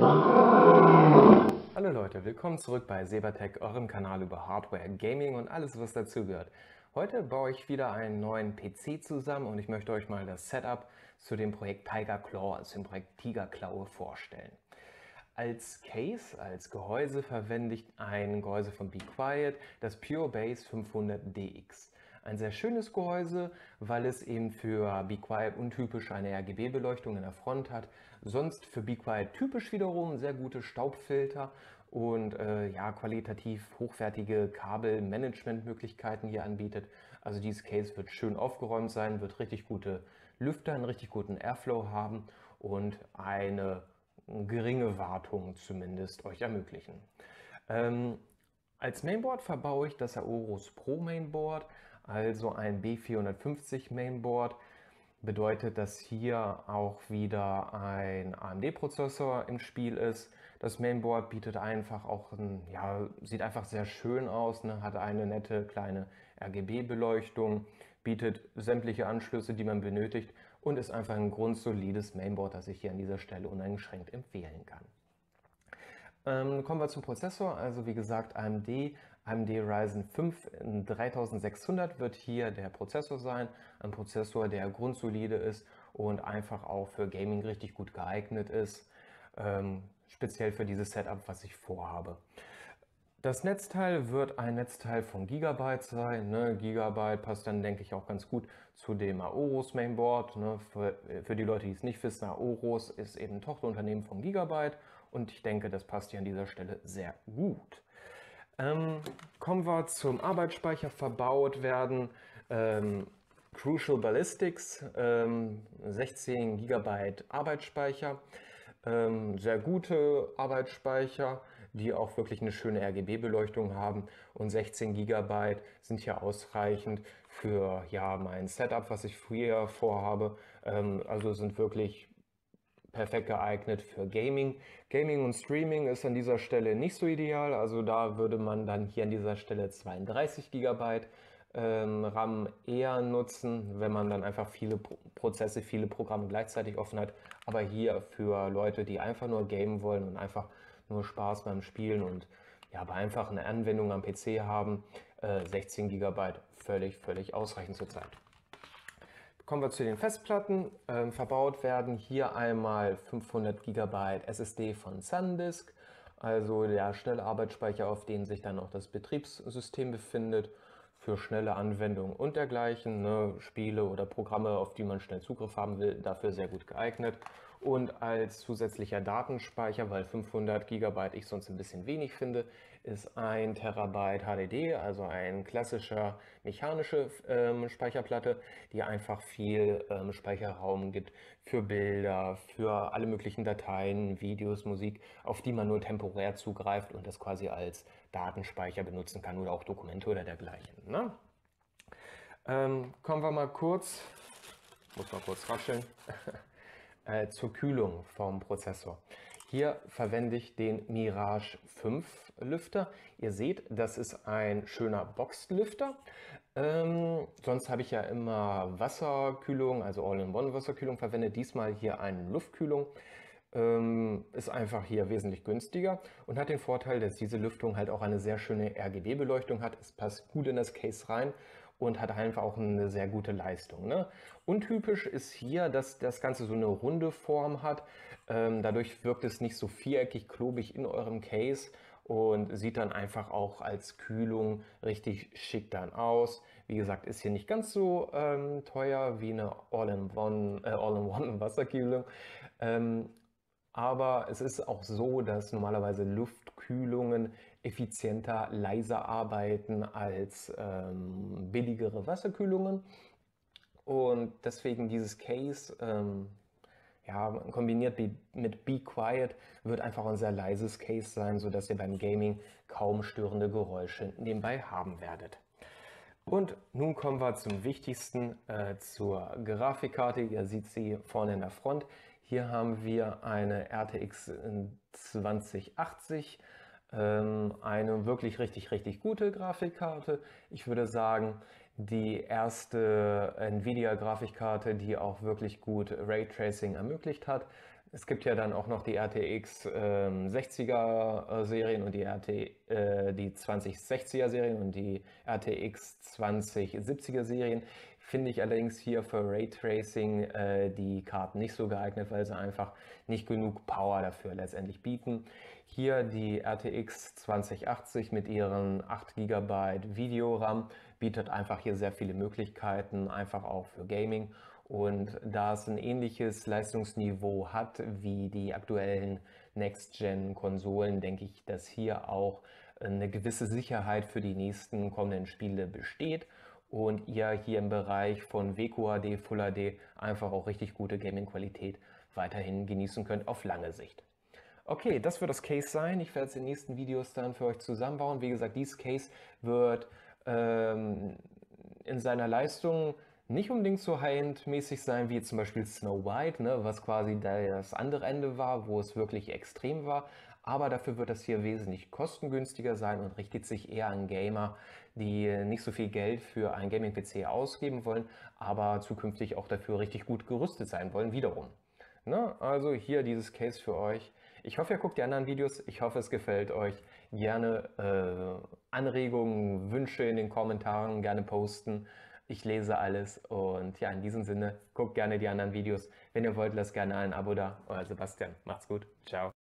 Hallo Leute, willkommen zurück bei Sebatech, eurem Kanal über Hardware, Gaming und alles was dazugehört. Heute baue ich wieder einen neuen PC zusammen und ich möchte euch mal das Setup zu dem Projekt Tiger Claw, also dem Projekt Tigerklaue vorstellen. Als Case, als Gehäuse verwende ich ein Gehäuse von Be Quiet, das Pure Base 500DX. Ein sehr schönes Gehäuse, weil es eben für Be Quiet untypisch eine RGB-Beleuchtung in der Front hat. Sonst für Be Quiet typisch wiederum sehr gute Staubfilter und äh, ja, qualitativ hochwertige Kabelmanagementmöglichkeiten hier anbietet. Also dieses Case wird schön aufgeräumt sein, wird richtig gute Lüfter, einen richtig guten Airflow haben und eine geringe Wartung zumindest euch ermöglichen. Ähm, als Mainboard verbaue ich das Aorus Pro Mainboard also ein B450 Mainboard bedeutet, dass hier auch wieder ein AMD-Prozessor im Spiel ist. Das Mainboard bietet einfach auch, ein, ja, sieht einfach sehr schön aus, ne? hat eine nette kleine RGB-Beleuchtung, bietet sämtliche Anschlüsse, die man benötigt und ist einfach ein grundsolides Mainboard, das ich hier an dieser Stelle uneingeschränkt empfehlen kann. Ähm, kommen wir zum Prozessor. Also wie gesagt, AMD, AMD Ryzen 5 3600 wird hier der Prozessor sein. Ein Prozessor, der grundsolide ist und einfach auch für Gaming richtig gut geeignet ist. Ähm, speziell für dieses Setup, was ich vorhabe. Das Netzteil wird ein Netzteil von Gigabyte sein. Ne? Gigabyte passt dann, denke ich, auch ganz gut zu dem Aorus Mainboard. Ne? Für, für, die Leute, die es nicht wissen, Aorus ist eben ein Tochterunternehmen von Gigabyte und ich denke, das passt hier an dieser Stelle sehr gut. Ähm, kommen wir zum Arbeitsspeicher verbaut werden. Ähm, Crucial Ballistics, ähm, 16 GB Arbeitsspeicher, ähm, sehr gute Arbeitsspeicher, die auch wirklich eine schöne RGB-Beleuchtung haben und 16 GB sind hier ausreichend für ja, mein Setup, was ich früher vorhabe. Ähm, also sind wirklich perfekt geeignet für Gaming. Gaming und Streaming ist an dieser Stelle nicht so ideal, also da würde man dann hier an dieser Stelle 32 GB ähm, RAM eher nutzen, wenn man dann einfach viele Pro Prozesse, viele Programme gleichzeitig offen hat. Aber hier für Leute, die einfach nur gamen wollen und einfach nur Spaß beim Spielen und ja, bei einfachen Anwendungen am PC haben, äh, 16 GB völlig, völlig ausreichend zurzeit. Kommen wir zu den Festplatten. Ähm, verbaut werden hier einmal 500 GB SSD von SanDisk, also der schnelle Arbeitsspeicher, auf dem sich dann auch das Betriebssystem befindet, für schnelle Anwendungen und dergleichen, ne, Spiele oder Programme, auf die man schnell Zugriff haben will, dafür sehr gut geeignet und als zusätzlicher Datenspeicher, weil 500 GB ich sonst ein bisschen wenig finde, ist ein Terabyte HDD, also ein klassischer mechanische ähm, Speicherplatte, die einfach viel ähm, Speicherraum gibt für Bilder, für alle möglichen Dateien, Videos, Musik, auf die man nur temporär zugreift und das quasi als Datenspeicher benutzen kann oder auch Dokumente oder dergleichen. Ne? Ähm, kommen wir mal kurz, muss mal kurz rascheln. äh, zur Kühlung vom Prozessor. Hier verwende ich den Mirage 5 Lüfter. Ihr seht, das ist ein schöner Boxlüfter. Ähm, sonst habe ich ja immer Wasserkühlung, also All-in-One Wasserkühlung verwendet. Diesmal hier eine Luftkühlung. Ähm, ist einfach hier wesentlich günstiger und hat den Vorteil, dass diese Lüftung halt auch eine sehr schöne RGB-Beleuchtung hat. Es passt gut in das Case rein und hat einfach auch eine sehr gute Leistung. Ne? Untypisch ist hier, dass das Ganze so eine runde Form hat. Ähm, dadurch wirkt es nicht so viereckig, klobig in eurem Case und sieht dann einfach auch als Kühlung richtig schick dann aus. Wie gesagt, ist hier nicht ganz so ähm, teuer wie eine All-in-One äh, All Wasserkühlung. Ähm, aber es ist auch so, dass normalerweise Luftkühlungen effizienter, leiser arbeiten als ähm, billigere Wasserkühlungen. Und deswegen dieses Case, ähm, ja, kombiniert mit Be Quiet, wird einfach ein sehr leises Case sein, sodass ihr beim Gaming kaum störende Geräusche nebenbei haben werdet. Und nun kommen wir zum wichtigsten, äh, zur Grafikkarte. Ihr seht sie vorne in der Front. Hier haben wir eine RTX 2080 ähm, eine wirklich richtig, richtig gute Grafikkarte. Ich würde sagen, die erste Nvidia-Grafikkarte, die auch wirklich gut Raytracing ermöglicht hat. Es gibt ja dann auch noch die RTX äh, 60er Serien und die, RT, äh, die 2060er Serien und die RTX 2070er Serien. Finde ich allerdings hier für Raytracing äh, die Karten nicht so geeignet, weil sie einfach nicht genug Power dafür letztendlich bieten. Hier die RTX 2080 mit ihren 8 GB Videoram bietet einfach hier sehr viele Möglichkeiten, einfach auch für Gaming. Und da es ein ähnliches Leistungsniveau hat wie die aktuellen Next-Gen-Konsolen, denke ich, dass hier auch eine gewisse Sicherheit für die nächsten kommenden Spiele besteht und ihr hier im Bereich von WQHD, Full HD einfach auch richtig gute Gaming-Qualität weiterhin genießen könnt auf lange Sicht. Okay, das wird das Case sein. Ich werde es in den nächsten Videos dann für euch zusammenbauen. Wie gesagt, dieses Case wird ähm, in seiner Leistung nicht unbedingt so high-end-mäßig sein wie zum Beispiel Snow White, ne, was quasi das andere Ende war, wo es wirklich extrem war. Aber dafür wird das hier wesentlich kostengünstiger sein und richtet sich eher an Gamer, die nicht so viel Geld für einen Gaming-PC ausgeben wollen, aber zukünftig auch dafür richtig gut gerüstet sein wollen, wiederum. Ne? Also hier dieses Case für euch. Ich hoffe, ihr guckt die anderen Videos. Ich hoffe, es gefällt euch. Gerne äh, Anregungen, Wünsche in den Kommentaren gerne posten. Ich lese alles und ja, in diesem Sinne, guckt gerne die anderen Videos. Wenn ihr wollt, lasst gerne ein Abo da. Euer Sebastian. Macht's gut. Ciao.